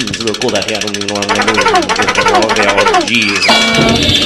嗯，这个过载天啊，东京东京东京东京，Jesus。